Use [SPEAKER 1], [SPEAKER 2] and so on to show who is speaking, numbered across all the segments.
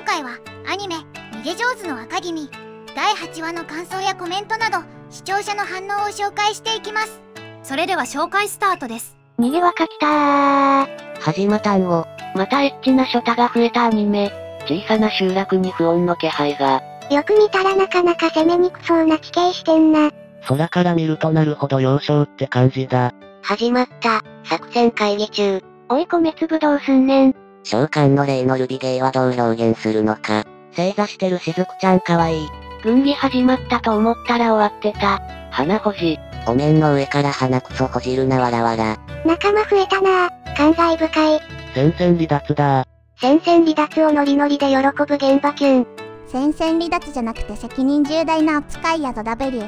[SPEAKER 1] 今回はアニメ「逃げ上手の赤君」第8話の感想やコメントなど視聴者の反応を紹介していきますそれでは紹介スタートです
[SPEAKER 2] 逃げ若きたー。
[SPEAKER 3] 始またんを、
[SPEAKER 2] またエッチなショタが増えたアニメ。
[SPEAKER 4] 小さな集落に不穏の気配が。
[SPEAKER 5] よく見たらなかなか攻めにくそうな地形してんな。
[SPEAKER 6] 空から見るとなるほど幼少って感じだ。
[SPEAKER 3] 始まった、作戦会議中。
[SPEAKER 2] おい米粒どうすんねん。
[SPEAKER 3] 召喚の霊のルビゲイはどう表現するのか。正座してるしずくちゃんかわいい。
[SPEAKER 2] 軍議始まったと思ったら終わってた。
[SPEAKER 4] 花ほじ。
[SPEAKER 3] お面の上から鼻くそほじるなわらわら。
[SPEAKER 5] 仲間増えたな感慨深い。
[SPEAKER 6] 戦線離脱だ
[SPEAKER 5] 戦線離脱をノリノリで喜ぶ現場キュン。
[SPEAKER 1] 戦線離脱じゃなくて責任重大な扱いやぞ W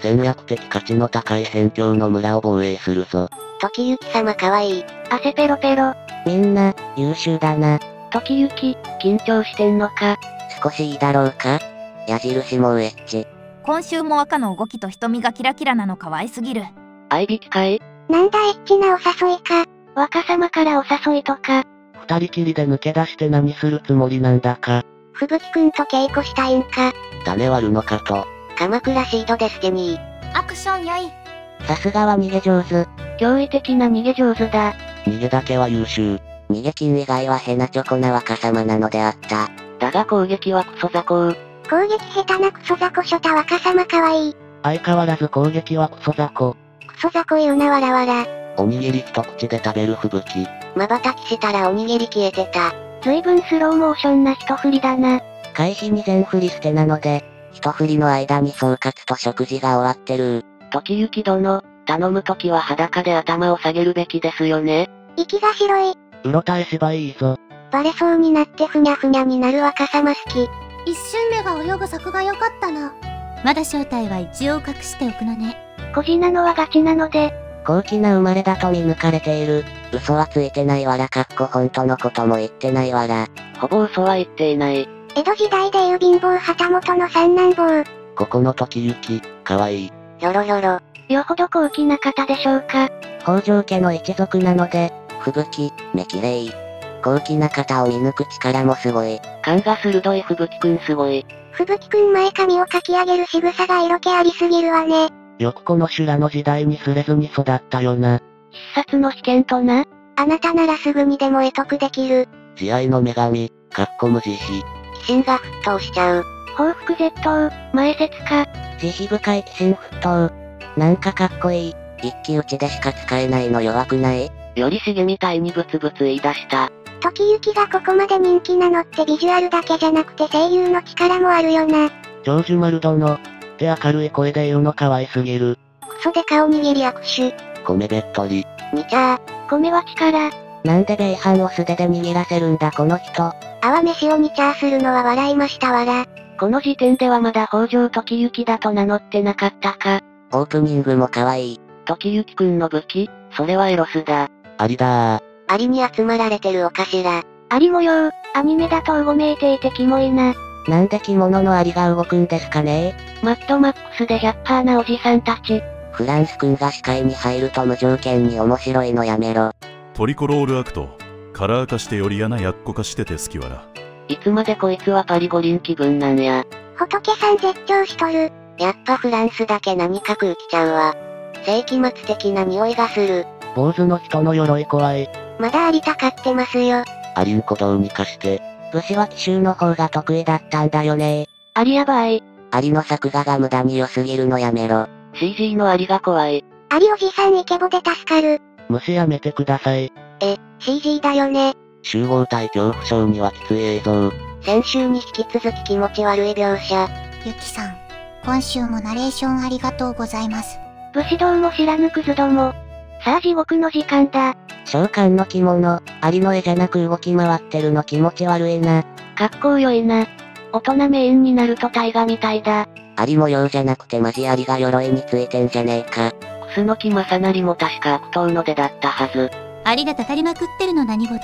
[SPEAKER 6] 戦略的価値の高い辺境の村を防衛するぞ。
[SPEAKER 3] 時行様かわいい。
[SPEAKER 2] 汗ペロペロ。
[SPEAKER 3] みんな、優秀だな。
[SPEAKER 2] 時行き、緊張してんのか。
[SPEAKER 3] 少しいいだろうか？矢印もウエッチ。
[SPEAKER 7] 今週も赤の動きと瞳がキラキラなの可愛すぎる。
[SPEAKER 4] 合いびきかい？
[SPEAKER 5] なんだエッチなお誘いか。
[SPEAKER 2] 若様からお誘いとか。
[SPEAKER 6] 二人きりで抜け出して何するつもりなんだか。
[SPEAKER 5] 吹雪くんと稽古したいんか。
[SPEAKER 6] 種割るのかと。
[SPEAKER 3] 鎌倉シードですジェニー。
[SPEAKER 1] アクションよい
[SPEAKER 3] さすがは逃げ上手。
[SPEAKER 2] 驚異的な逃げ上手だ。
[SPEAKER 6] 逃げだけは優秀。
[SPEAKER 3] 逃げ金以外はヘナチョコな若様なのであった。
[SPEAKER 4] だが攻撃はクソ雑魚。
[SPEAKER 5] 攻撃下手なクソザコショタ若様かわいい。
[SPEAKER 6] 相変わらず攻撃はクソ雑魚。
[SPEAKER 5] クソザコ言うなわらわら。
[SPEAKER 6] おにぎり一口で食べる吹雪。
[SPEAKER 3] 瞬きしたらおにぎり消えてた。
[SPEAKER 2] ずいぶんスローモーションな一振りだな。
[SPEAKER 3] 回避に全振り捨てなので、一振りの間に総括と食事が終わってる。
[SPEAKER 4] 時行殿、頼むときは裸で頭を下げるべきですよね。
[SPEAKER 5] 息が白い。
[SPEAKER 6] うろたえ芝居いいぞ。
[SPEAKER 5] バレそうになってふにゃふにゃになる若様好き。
[SPEAKER 1] 一瞬目が泳ぐ作が良かったなまだ正体は一応隠しておくのね
[SPEAKER 2] 小じなのはガチなので、
[SPEAKER 3] 高貴な生まれだと見抜かれている。嘘はついてないわらかっこ本当のことも言ってないわら。
[SPEAKER 4] ほぼ嘘は言っていない。
[SPEAKER 5] 江戸時代でいう貧乏旗本の三男坊。
[SPEAKER 6] ここの時行かわいい。
[SPEAKER 3] ひょろひょろ。
[SPEAKER 2] よほど高貴な方でしょうか。
[SPEAKER 3] 北条家の一族なので、吹雪、目きれい。高貴な方を見抜く力もすごい。
[SPEAKER 4] 勘が鋭い吹雪くんすごい。
[SPEAKER 5] 吹雪くん前髪をかき上げる仕草が色気ありすぎるわね。
[SPEAKER 6] よくこの修羅の時代にすれずに育ったよな。
[SPEAKER 2] 必殺の試験とな。
[SPEAKER 5] あなたならすぐにでも得得できる。
[SPEAKER 6] 慈愛の女神、かっこ無慈悲。
[SPEAKER 3] 鬼神が沸騰しちゃう。
[SPEAKER 2] 報復絶倒、前説か。
[SPEAKER 3] 慈悲深い鬼神沸騰。なんかかっこいい。一騎打ちでしか使えないの弱くない？
[SPEAKER 4] よりしげみたいにブツブツ言い出した。
[SPEAKER 5] 時行がここまで人気なのってビジュアルだけじゃなくて声優の力もあるよな。
[SPEAKER 6] 長寿丸殿。って明るい声で言うの可愛すぎる。
[SPEAKER 5] クソで顔握り握手。
[SPEAKER 6] 米べっとり。
[SPEAKER 3] にちゃ
[SPEAKER 2] 米は力。
[SPEAKER 3] なんで米飯を素手で握らせるんだこの人。
[SPEAKER 5] 泡飯をにちゃーするのは笑いましたわら。
[SPEAKER 4] この時点ではまだ北条時行だと名乗ってなかったか。
[SPEAKER 3] オープニングも可愛い。
[SPEAKER 4] 時行くんの武器、それはエロスだ。
[SPEAKER 6] ありだー。
[SPEAKER 3] アリに集まられてるおかしら。
[SPEAKER 2] アリ模様、アニメだとうごめいていてキモいな。
[SPEAKER 3] なんで着物のアリが動くんですかね？
[SPEAKER 4] マッドマックスで100%なおじさんたち。
[SPEAKER 3] フランス君が視界に入ると無条件に面白いのやめろ。
[SPEAKER 8] トリコロールアクト。カラー化してより嫌なやっこ化してて好きわら。
[SPEAKER 4] いつまでこいつはパリ五輪気分なんや。
[SPEAKER 5] 仏さん絶頂しとる。
[SPEAKER 3] やっぱフランスだけ何か空気ちゃうわ。世紀末的な匂いがする。
[SPEAKER 6] 坊主の人の鎧怖い。
[SPEAKER 5] まだありたかってますよ。
[SPEAKER 6] アリンコどうにかして。
[SPEAKER 3] 武士は奇襲の方が得意だったんだよね
[SPEAKER 4] アリやばい。
[SPEAKER 3] アリの作画が無駄に良すぎるのやめろ。
[SPEAKER 4] CG のアリが怖い。
[SPEAKER 5] アリおじさんイケボで助かる。
[SPEAKER 6] 虫やめてください。
[SPEAKER 5] え、CG だよね。
[SPEAKER 6] 集合体恐怖症にはきつい映像。
[SPEAKER 3] 先週に引き続き気持ち悪い描写。
[SPEAKER 1] ゆきさん今週もナレーションありがとうございます
[SPEAKER 2] 武士道も知らぬクズども。さあ地獄の時間だ。
[SPEAKER 3] 召喚の着物、アリの絵じゃなく動き回ってるの気持ち悪いな。
[SPEAKER 4] かっこよいな。大人メインになると大河みたいだ。
[SPEAKER 3] アリ模様じゃなくてマジアリが鎧についてんじゃねえか。
[SPEAKER 4] 楠木正成も確か悪党の出だったはず。
[SPEAKER 1] ありがたかりまくってるの何事？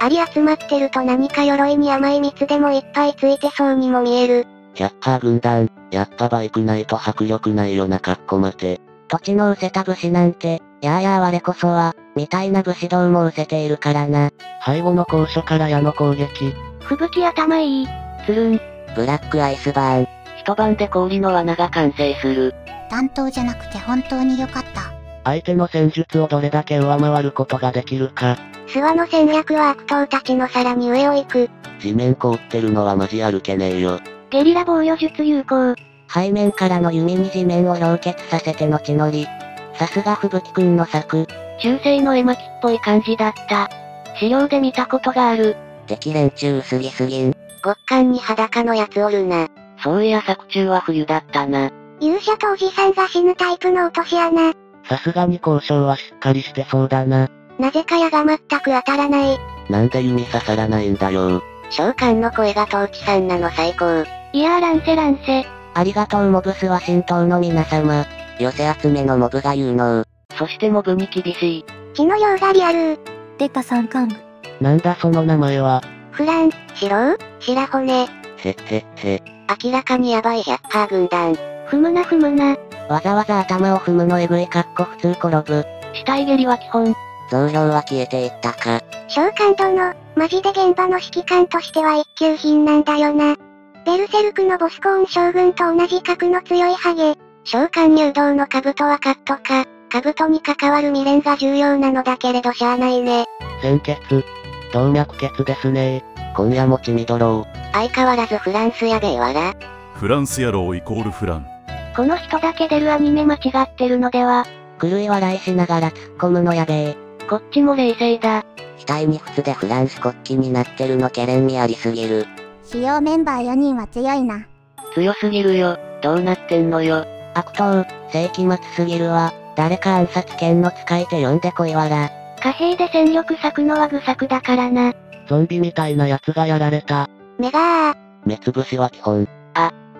[SPEAKER 5] アリ集まってると何か鎧に甘い蜜でもいっぱいついてそうにも見える。
[SPEAKER 6] キャッパー軍団、やっぱバイクないと迫力ないよなかっこ待て。
[SPEAKER 3] 土地の失せた武士なんて、やあやあ我こそは、みたいな武士道も失せているからな。
[SPEAKER 6] 背後の高所から矢の攻撃。
[SPEAKER 2] 吹雪頭いい。
[SPEAKER 4] つるん。
[SPEAKER 3] ブラックアイスバーン。
[SPEAKER 4] 一晩で氷の罠が完成する。
[SPEAKER 1] 担当じゃなくて本当に良かった。
[SPEAKER 6] 相手の戦術をどれだけ上回ることができるか。
[SPEAKER 5] 諏訪の戦略は悪党たちのさらに上を行く。
[SPEAKER 6] 地面凍ってるのはマジ歩けねえよ。
[SPEAKER 2] ゲリラ防御術有効。
[SPEAKER 3] 背面からの弓に地面を氷結させての血のり。さすが吹雪くんの策。
[SPEAKER 2] 中世の絵巻っぽい感じだった。資料で見たことがある。
[SPEAKER 3] 敵連中薄ぎすぎん。
[SPEAKER 5] 極寒に裸のやつおるな。
[SPEAKER 4] そういや作中は冬だったな。
[SPEAKER 5] 勇者とおじさんが死ぬタイプの落とし穴。
[SPEAKER 6] さすがに交渉はしっかりしてそうだな。
[SPEAKER 5] なぜか矢が全く当たらない。
[SPEAKER 6] なんで弓刺さらないんだよ。
[SPEAKER 5] 召喚の声がトーチさんなの最高。
[SPEAKER 2] いやーランセランセ。
[SPEAKER 3] ありがとうモブスは神道の皆様。寄せ集めのモブが有能。
[SPEAKER 4] そしてモブに厳しい。
[SPEAKER 5] 血の量がリアル。
[SPEAKER 7] 出た三冠部。
[SPEAKER 6] なんだその名前は？
[SPEAKER 5] フラン、白？白骨。
[SPEAKER 6] へっへっへ。
[SPEAKER 5] 明らかにヤバい100%軍団。
[SPEAKER 2] 踏むな踏むな。
[SPEAKER 3] わざわざ頭を踏むのえぐいかっこ普通転ぶ。
[SPEAKER 2] 死体蹴りは基本。
[SPEAKER 3] 増量は消えていったか。
[SPEAKER 5] 召喚殿、マジで現場の指揮官としては一級品なんだよな。ベルセルクのボスコーン将軍と同じ格の強いハゲ。召喚入道の兜はカットか。兜に関わる未練が重要なのだけれどしゃあないね。
[SPEAKER 6] 鮮血。動脈血ですね今夜も血みどろ
[SPEAKER 5] 相変わらずフランスやべえわら。
[SPEAKER 8] フランス野郎イコールフラン。
[SPEAKER 2] この人だけ出るアニメ間違ってるのでは。
[SPEAKER 3] 狂い笑いしながら突っ込むのやべえ。
[SPEAKER 2] こっちも冷静だ。
[SPEAKER 3] 額に仏でフランス国旗になってるのケレン味ありすぎる。
[SPEAKER 1] 主要メンバー4人は強いな。
[SPEAKER 4] 強すぎるよ。どうなってんのよ。
[SPEAKER 3] 悪党、世紀末すぎるわ。誰か暗殺剣の使い手呼んでこいわら。
[SPEAKER 2] 貨幣で戦力割くのは愚策だからな。
[SPEAKER 6] ゾンビみたいな奴がやられた。
[SPEAKER 5] メガー。
[SPEAKER 6] 目つぶしは基本。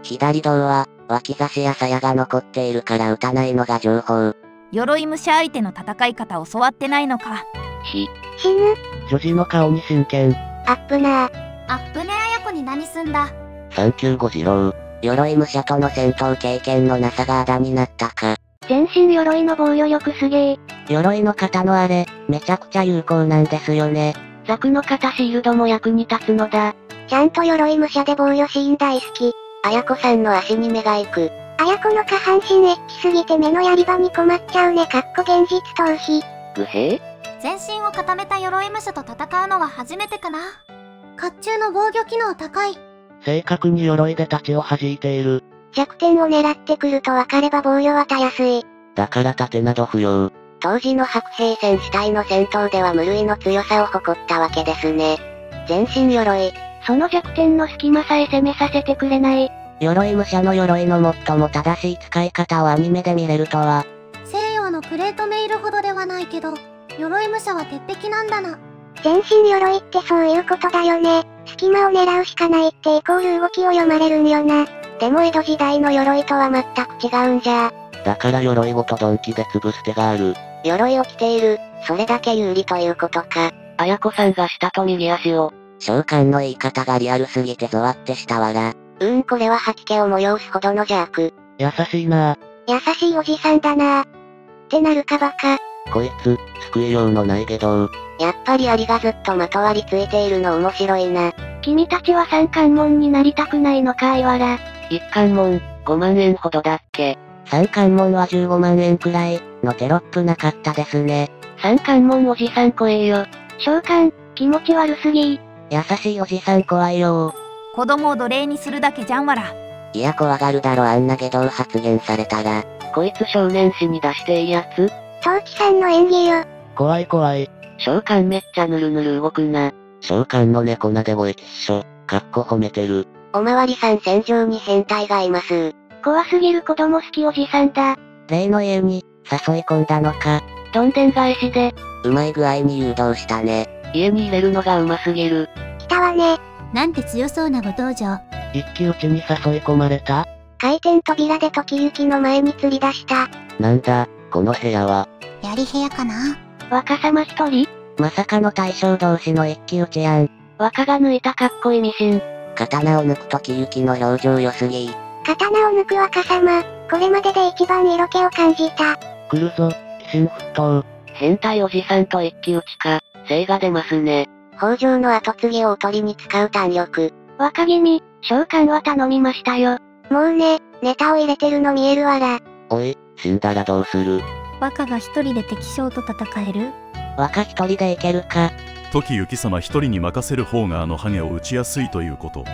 [SPEAKER 3] 左胴は、脇差しや鞘が残っているから撃たないのが情報。
[SPEAKER 7] 鎧武者相手の戦い方教わってないのか。
[SPEAKER 4] ひ、
[SPEAKER 5] 死ぬ。
[SPEAKER 6] 女児の顔に真剣。
[SPEAKER 5] アップなー。
[SPEAKER 1] アップネに何すんだ
[SPEAKER 6] サンキューゴ次郎。
[SPEAKER 3] 鎧武者と？の戦闘経験のなさがあだになったか。
[SPEAKER 2] 全身鎧の防御力すげえ。
[SPEAKER 3] 鎧の型のあれ、めちゃくちゃ有効なんですよね。
[SPEAKER 4] ザクの肩シールドも役に立つのだ。
[SPEAKER 5] ちゃんと？鎧武者で防御シーン大好き。
[SPEAKER 3] あやこさんの足に目が行く。
[SPEAKER 5] あやこの下半身エッチすぎて目のやり場に困っちゃうねかっこ現実逃避。
[SPEAKER 4] グヘ
[SPEAKER 1] 全身を固めた鎧武者と？戦うのは初めてかな。甲冑の防御機能高い。
[SPEAKER 6] 正確に鎧で太刀を弾いている。
[SPEAKER 5] 弱点を狙ってくると分かれば防御はたやすい。
[SPEAKER 6] だから盾など不要。
[SPEAKER 3] 当時の白兵戦主体の戦闘では無類の強さを誇ったわけですね。全身鎧。
[SPEAKER 2] その弱点の隙間さえ攻めさせてくれない。
[SPEAKER 3] 鎧武者の鎧の最も正しい使い方をアニメで見れるとは。
[SPEAKER 1] 西洋のクレートメイルほどではないけど、鎧武者は鉄壁なんだな。
[SPEAKER 5] 全身鎧ってそういうことだよね。隙間を狙うしかないってイコール動きを読まれるんよな。でも江戸時代の鎧とは全く違うんじゃ。
[SPEAKER 6] だから鎧ごとドンキで潰す手がある。
[SPEAKER 3] 鎧を着ている。それだけ有利ということか。
[SPEAKER 4] あやこさんが下と右足を。
[SPEAKER 3] 召喚の言い方がリアルすぎてゾワってしたわら。うーんこれは吐き気を催すほどの邪悪。
[SPEAKER 6] 優しいな
[SPEAKER 5] 優しいおじさんだなってなるかバカ。
[SPEAKER 6] こいつ、救いようのないけど。
[SPEAKER 3] やっぱりアリがずっとまとわりついているの面白いな。
[SPEAKER 2] 君たちは三冠門になりたくないのかいわら。
[SPEAKER 4] 一貫門、5万円ほどだっけ。
[SPEAKER 3] 三冠門は15万円くらい、のテロップなかったですね。
[SPEAKER 4] 三冠門おじさん怖えよ。
[SPEAKER 2] 召喚、気持ち悪すぎ
[SPEAKER 3] 優しいおじさん怖いよ
[SPEAKER 7] 子供を奴隷にするだけじゃんわら。
[SPEAKER 3] いや怖がるだろあんな下道発言されたら。
[SPEAKER 4] こいつ少年誌に出していいやつ？
[SPEAKER 5] トウキさんの演技よ。
[SPEAKER 6] 怖い怖い。
[SPEAKER 4] 召喚めっちゃぬるぬる動くな。
[SPEAKER 6] 召喚の猫なで声一緒。かっこ褒めてる。
[SPEAKER 3] おまわりさん戦場に変態がいます。
[SPEAKER 2] 怖すぎる子供好きおじさんだ。
[SPEAKER 3] 例の家に、誘い込んだのか。
[SPEAKER 4] どんでん返しで、
[SPEAKER 3] うまい具合に誘導したね。
[SPEAKER 4] 家に入れるのがうますぎる。
[SPEAKER 5] 来たわね。
[SPEAKER 1] なんて強そうなご登場。
[SPEAKER 6] 一騎打ちに誘い込まれた？
[SPEAKER 5] 回転扉で時行きの前に釣り出した。
[SPEAKER 6] なんだ、この部屋は。
[SPEAKER 1] やり部屋かな
[SPEAKER 2] 若様一人？
[SPEAKER 3] まさかの対象同士の一騎打ちやん。
[SPEAKER 4] 若が抜いたかっこいいミシン。
[SPEAKER 3] 刀を抜く時行きの表情良すぎ。
[SPEAKER 5] 刀を抜く若様。これまでで一番色気を感じた。
[SPEAKER 6] 来るぞ、新沸騰。
[SPEAKER 4] 変態おじさんと一騎打ちか。精が出ますね。
[SPEAKER 5] 北条の後継ぎをおとりに使う弾力。
[SPEAKER 2] 若君、召喚は頼みましたよ。
[SPEAKER 5] もうね、ネタを入れてるの見えるわら。
[SPEAKER 6] おい、死んだらどうする？
[SPEAKER 7] 若が一人で敵将と戦える？
[SPEAKER 3] 若一人でいけるか？
[SPEAKER 8] 時行様一人に任せる方があのハゲを打ちやすいということ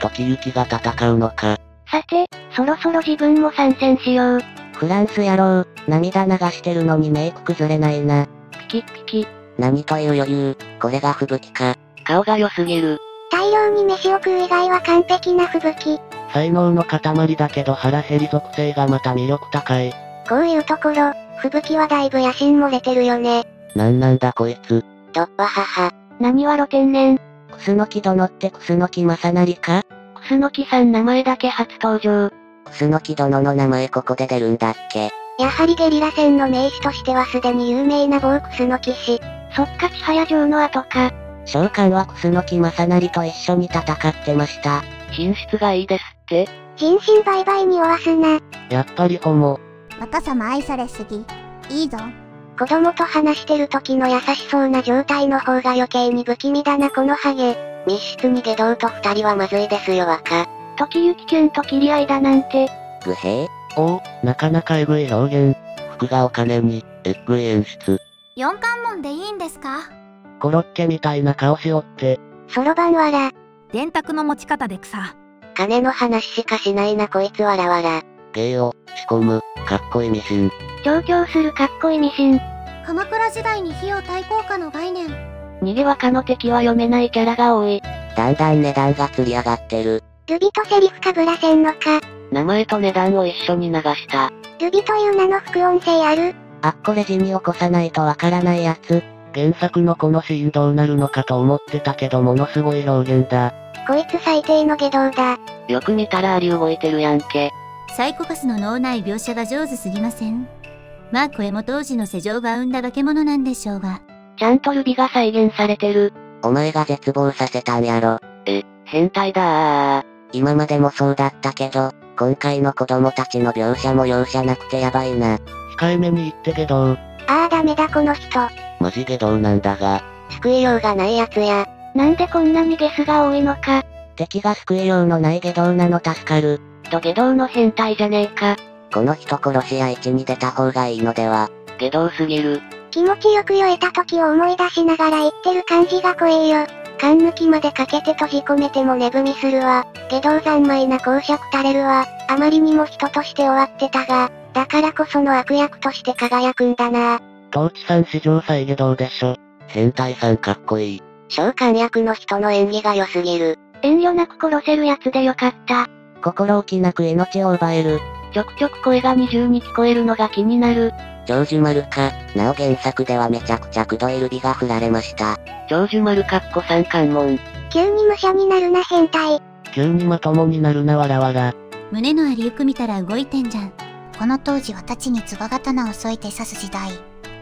[SPEAKER 6] 時行が戦うのか？
[SPEAKER 2] さて、そろそろ自分も参戦しよう。
[SPEAKER 3] フランス野郎、涙流してるのにメイク崩れないな。
[SPEAKER 4] ピキッピキ。
[SPEAKER 3] 何という余裕、これが吹雪か。
[SPEAKER 4] 顔が良すぎる。
[SPEAKER 5] 大量に飯を食う以外は完璧な吹雪。
[SPEAKER 6] 才能の塊だけど腹減り属性がまた魅力高い。
[SPEAKER 5] こういうところ、吹雪はだいぶ野心漏れてるよね。
[SPEAKER 6] なんなんだこいつ。
[SPEAKER 5] と、わはは。
[SPEAKER 2] 何は露天然。
[SPEAKER 3] クスノキ殿ってクスノキ正成か？
[SPEAKER 2] クスノキさん名前だけ初登場。
[SPEAKER 3] クスノキ殿の名前ここで出るんだっけ？
[SPEAKER 5] やはりゲリラ戦の名手としてはすでに有名なボークスの騎士。
[SPEAKER 2] そっか千早城の後か。
[SPEAKER 3] 召喚はクスノキ正成と一緒に戦ってました。
[SPEAKER 4] 品質がいいですって
[SPEAKER 5] 人身売買におわすな。
[SPEAKER 6] やっぱりホモ。
[SPEAKER 1] 若様愛されすぎ。いいぞ。
[SPEAKER 5] 子供と話してる時の優しそうな状態の方が余計に不気味だなこのハゲ。密室に下道と二人はまずいですよ若。
[SPEAKER 2] 時行キュンと切り合いだなんて。
[SPEAKER 3] グヘ
[SPEAKER 6] おお、なかなかエグい表現。服がお金に、えっぐい演出。
[SPEAKER 1] 四関門でいいんですか？
[SPEAKER 6] コロッケみたいな顔しおって。
[SPEAKER 5] そろばんわら。
[SPEAKER 7] 電卓の持ち方で草。
[SPEAKER 5] 金の話しかしないなこいつわらわら。
[SPEAKER 6] 芸を、仕込む、かっこいいミシン。
[SPEAKER 2] 調教するかっこいいミシン。
[SPEAKER 1] 鎌倉時代に費用対効果の概念。
[SPEAKER 2] 逃げ若の敵は読めないキャラが多い。
[SPEAKER 3] だんだん値段が釣り上がってる。
[SPEAKER 5] ルビとセリフかぶらせんのか。
[SPEAKER 4] 名前と値段を一緒に流した。
[SPEAKER 5] ルビという名の副音声ある
[SPEAKER 3] あっこれ字に起こさないとわからないやつ。
[SPEAKER 6] 原作のこのシーンどうなるのかと思ってたけどものすごい表現だ。
[SPEAKER 5] こいつ最低の下道だ。
[SPEAKER 4] よく見たらアリ動いてるやんけ。
[SPEAKER 9] サイコパスの脳内描写が上手すぎません？まあこれも当時の世情が生んだ化け物なんでしょうが。
[SPEAKER 2] ちゃんとルビが再現されてる。
[SPEAKER 3] お前が絶望させたんやろ。
[SPEAKER 4] え、変態だー。
[SPEAKER 3] 今までもそうだったけど、今回の子供たちの描写も容赦なくてやばいな。
[SPEAKER 6] 控えめに言ってけど、
[SPEAKER 5] ああダメだこの人。
[SPEAKER 6] マジゲどうなんだが、
[SPEAKER 5] 救いようがないやつや。
[SPEAKER 2] なんでこんなにゲスが多いのか。
[SPEAKER 3] 敵が救いようのない下道なの助かる。
[SPEAKER 2] と下道の変態じゃねえか。
[SPEAKER 3] この人殺し屋一に出た方がいいのでは。
[SPEAKER 4] 下道すぎる。
[SPEAKER 5] 気持ちよく酔えた時を思い出しながら言ってる感じが怖えよ。缶抜きまでかけて閉じ込めても寝踏みするわ。下道三昧な公爵垂れるわ。あまりにも人として終わってたが、だからこその悪役として輝くんだな。
[SPEAKER 6] トーチさん史上最下道でしょ。変態さんかっこいい。
[SPEAKER 5] 召喚役の人の演技が良すぎる。
[SPEAKER 2] 遠慮なく殺せるやつでよかった。
[SPEAKER 3] 心置きなく命を奪える。
[SPEAKER 2] ちょくちょく声が二重に聞こえるのが気になる。
[SPEAKER 3] 長寿丸か、なお原作ではめちゃくちゃくどいルビが振られました。
[SPEAKER 4] 長寿丸かっこ三関門。
[SPEAKER 5] 急に武者になるな変態。
[SPEAKER 6] 急にまともになるなわらわら。
[SPEAKER 9] 胸のありゆく見たら動いてんじゃん。
[SPEAKER 1] この当時は太刀につば刀を添えて刺す時代。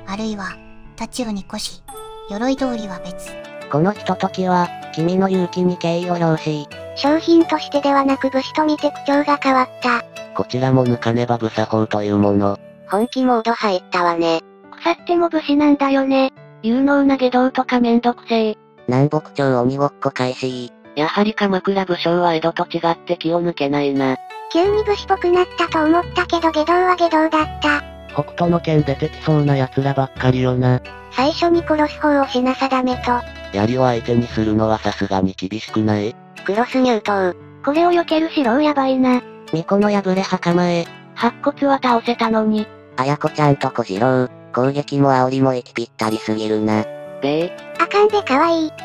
[SPEAKER 1] あるいは、太刀を残し、鎧通りは別。
[SPEAKER 3] このひとときは、君の勇気に敬意を表し、
[SPEAKER 5] 商品としてではなく武士と見て口調が変わった。
[SPEAKER 6] こちらも抜かねば無作法というもの。
[SPEAKER 5] 本気モード入ったわね。
[SPEAKER 2] 腐っても武士なんだよね。有能な下道とかめんどくせえ。
[SPEAKER 3] 南北朝鬼ごっこ開始。
[SPEAKER 4] やはり鎌倉武将は江戸と違って気を抜けないな。
[SPEAKER 5] 急に武士っぽくなったと思ったけど下道は下道だった。
[SPEAKER 6] 北斗の剣出てきそうな奴らばっかりよな。
[SPEAKER 5] 最初に殺す方を品定めと、
[SPEAKER 6] 槍を相手にするのはさすがに厳しくない？
[SPEAKER 5] クロス入刀。
[SPEAKER 2] これを避ける城やばいな。
[SPEAKER 3] 巫女の破れ袴へ、
[SPEAKER 2] 白骨は倒せたのに。
[SPEAKER 3] 綾子ちゃんと小次郎、攻撃も煽りも息ぴったりすぎるな。
[SPEAKER 4] べえ、
[SPEAKER 5] あかんで可愛い。くっ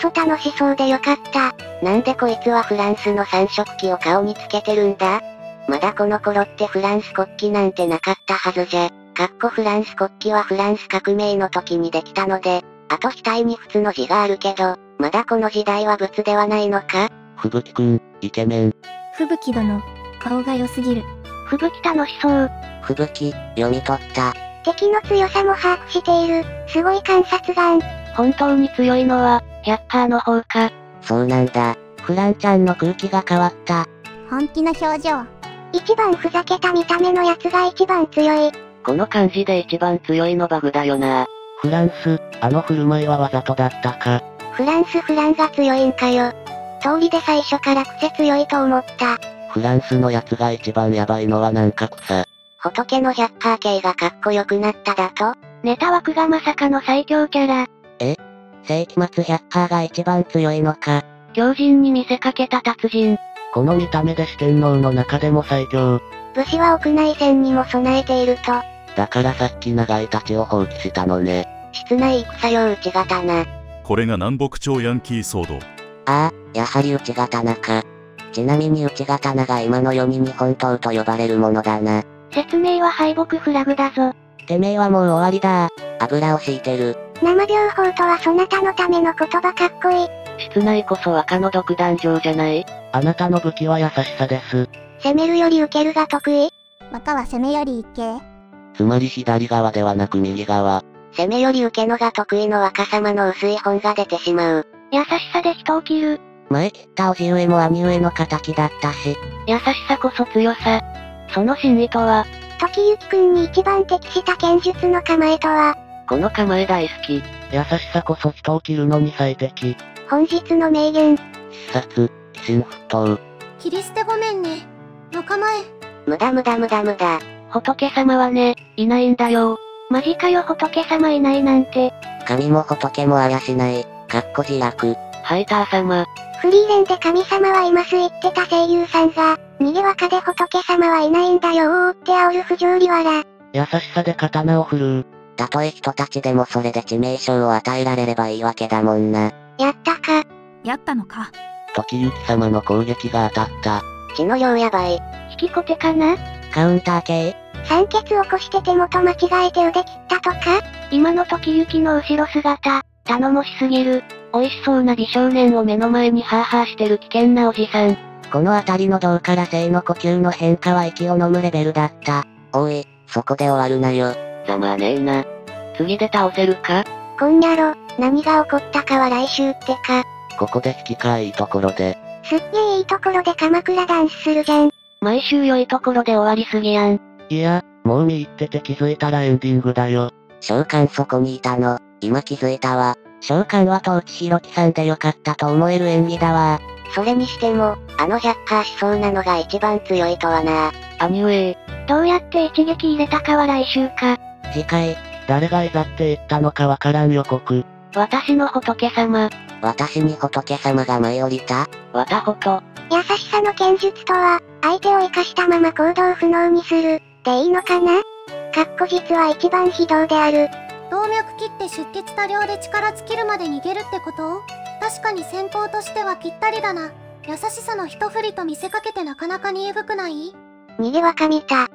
[SPEAKER 5] そ楽しそうでよかった。なんでこいつはフランスの三色旗を顔につけてるんだ？まだこの頃ってフランス国旗なんてなかったはずじゃ。かっこフランス国旗はフランス革命の時にできたので、あと額に普の字があるけど、まだこの時代は仏ではないのか？
[SPEAKER 6] 吹雪くん、イケメン。
[SPEAKER 7] 吹雪殿、顔が良すぎる。
[SPEAKER 2] 吹雪楽しそう。
[SPEAKER 3] 吹雪、読み取った。
[SPEAKER 5] 敵の強さも把握している。すごい観察眼。
[SPEAKER 2] 本当に強いのは、100%の方か。
[SPEAKER 3] そうなんだ。フランちゃんの空気が変わった。
[SPEAKER 1] 本気の表情。
[SPEAKER 5] 一番ふざけた見た目のやつが一番強い。
[SPEAKER 4] この感じで一番強いのバグだよな。
[SPEAKER 6] フランス、あの振る舞いはわざとだったか。
[SPEAKER 5] フランスフランが強いんかよ。通りで最初から癖強いと思った。
[SPEAKER 6] フランスのやつが一番ヤバいのはなんか草。
[SPEAKER 5] 仏の百科系がかっこよくなっただと？
[SPEAKER 2] ネタ枠がまさかの最強キャラ。
[SPEAKER 3] 世紀末百科が一番強いのか。
[SPEAKER 2] 狂人に見せかけた達人。
[SPEAKER 6] この見た目で四天王の中でも最強。
[SPEAKER 5] 武士は屋内戦にも備えていると、
[SPEAKER 6] だからさっき長い太刀を放棄したのね。
[SPEAKER 5] 室内戦用内刀。
[SPEAKER 8] これが南北朝ヤンキーソード
[SPEAKER 3] ああ、やはり内刀か。ちなみに内刀が今の世に日本刀と呼ばれるものだな。
[SPEAKER 2] 説明は敗北フラグだぞ。
[SPEAKER 3] てめえはもう終わりだ。油を敷いてる。
[SPEAKER 5] 生病法とはそなたのための言葉かっこいい。
[SPEAKER 4] 室内こそ赤の独壇場じゃない
[SPEAKER 6] あなたの武器は優しさです。
[SPEAKER 5] 攻めるより受けるが得意
[SPEAKER 1] または攻めより一形。
[SPEAKER 6] つまり左側ではなく右側。
[SPEAKER 5] 攻めより受けのが得意の若様の薄い本が出てしまう。
[SPEAKER 2] 優しさで人を切る。
[SPEAKER 3] 前切った叔父上も兄上の仇だったし。
[SPEAKER 2] 優しさこそ強さ。その真意とは、
[SPEAKER 5] 時行くんに一番適した剣術の構えとは、
[SPEAKER 4] この構え大好き。
[SPEAKER 6] 優しさこそ人を切るのに最適。
[SPEAKER 5] 本日の名言、
[SPEAKER 6] 必殺、維新沸騰。
[SPEAKER 1] 切り捨てごめんね。の構え。
[SPEAKER 5] 無駄無駄無駄無駄。
[SPEAKER 2] 仏様はね、いないんだよ。マジかよ仏様いないなんて。
[SPEAKER 3] 神も仏もあやしない。かっこ自落。
[SPEAKER 4] ハイター様。
[SPEAKER 5] フリーレンで神様はいます言ってた声優さんが、逃げ若で仏様はいないんだよーって煽る不条理わら。
[SPEAKER 6] 優しさで刀を振るう。
[SPEAKER 3] たとえ人たちでもそれで致命傷を与えられればいいわけだもんな。
[SPEAKER 5] やったか。
[SPEAKER 7] やったのか。
[SPEAKER 6] 時行様の攻撃が当たった。
[SPEAKER 5] 血の量やばい。
[SPEAKER 2] 引きコテかな
[SPEAKER 3] カウンター系
[SPEAKER 5] 酸欠起こして手元間違えて腕切ったとか？
[SPEAKER 2] 今の時行の後ろ姿、頼もしすぎる。
[SPEAKER 4] 美味しそうな美少年を目の前にハーハーしてる危険なおじさん。
[SPEAKER 3] この辺りの銅から性の呼吸の変化は息を飲むレベルだった。おい、そこで終わるなよ。
[SPEAKER 4] ざまあねえな。次で倒せるか？
[SPEAKER 5] こんやろ、何が起こったかは来週ってか。
[SPEAKER 6] ここで引き換えいいところで。
[SPEAKER 5] すっげえいいところで鎌倉ダンスするじゃん。
[SPEAKER 2] 毎週良いところで終わりすぎやん。
[SPEAKER 6] いや、もう見入ってて気づいたらエンディングだよ。
[SPEAKER 3] 召喚そこにいたの。今気づいたわ。召喚は東地弘樹さんでよかったと思える演技だわ。
[SPEAKER 5] それにしても、あの百科しそうなのが一番強いとはな。
[SPEAKER 4] 兄上。
[SPEAKER 2] どうやって一撃入れたかは来週か。
[SPEAKER 3] 次回、
[SPEAKER 6] 誰がいざって言ったのかわからん予告。
[SPEAKER 2] 私の仏様。
[SPEAKER 3] 私に仏様が舞い降りた？
[SPEAKER 4] わたほと。
[SPEAKER 5] 優しさの剣術とは、相手を生かしたまま行動不能にする、でいいのかな？かっこ実は一番非道である。
[SPEAKER 1] 動脈切って出血多量で力尽きるまで逃げるってこと？確かに先行としてはぴったりだな。優しさの一振りと見せかけてなかなかにえぐくない？
[SPEAKER 5] 逃げ若見た。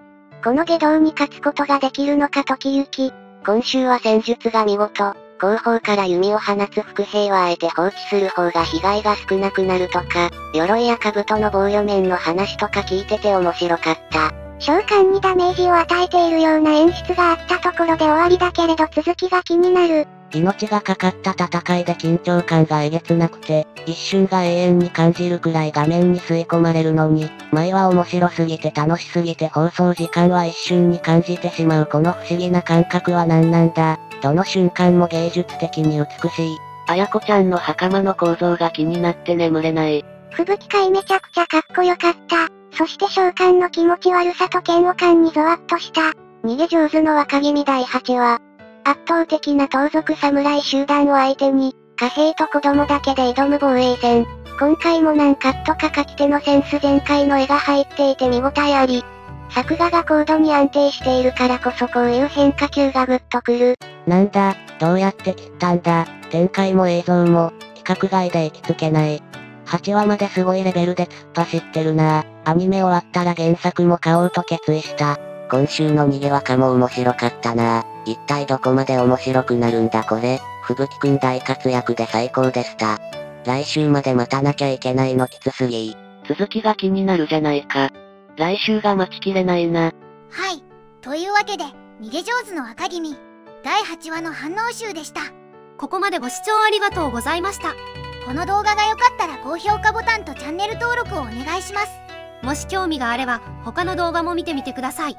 [SPEAKER 5] この下道に勝つことができるのか時行き。今週は戦術が見事。後方から弓を放つ伏兵はあえて放置する方が被害が少なくなるとか、鎧や兜の防御面の話とか聞いてて面白かった。召喚にダメージを与えているような演出があったところで終わりだけれど続きが気になる。
[SPEAKER 3] 命がかかった戦いで緊張感がえげつなくて、一瞬が永遠に感じるくらい画面に吸い込まれるのに、前は面白すぎて楽しすぎて放送時間は一瞬に感じてしまうこの不思議な感覚は何なんだ？どの瞬間も芸術的に美しい。
[SPEAKER 4] あやこちゃんの袴の構造が気になって眠れない。
[SPEAKER 5] 吹雪会めちゃくちゃかっこよかった。そして召喚の気持ち悪さと嫌悪感にゾワッとした。逃げ上手の若君第8話。圧倒的な盗賊侍集団を相手に、貨幣と子供だけで挑む防衛戦。今回もなんカットか書き手のセンス全開の絵が入っていて見応えあり。作画が高度に安定しているからこそこういう変化球がグッとくる。
[SPEAKER 3] なんだ、どうやって切ったんだ、展開も映像も、規格外で行きつけない。8話まですごいレベルで突っ走ってるなアニメ終わったら原作も買おうと決意した。今週の逃げ若も面白かったな一体どこまで面白くなるんだこれ。吹雪くん大活躍で最高でした。来週まで待たなきゃいけないのきつすぎ
[SPEAKER 4] 続きが気になるじゃないか。来週が待ちきれないな。
[SPEAKER 1] はい。というわけで、逃げ上手の赤君、第8話の反応集でした。ここまでご視聴ありがとうございました。この動画が良かったら高評価ボタンとチャンネル登録をお願いします。もし興味があれば、他の動画も見てみてください。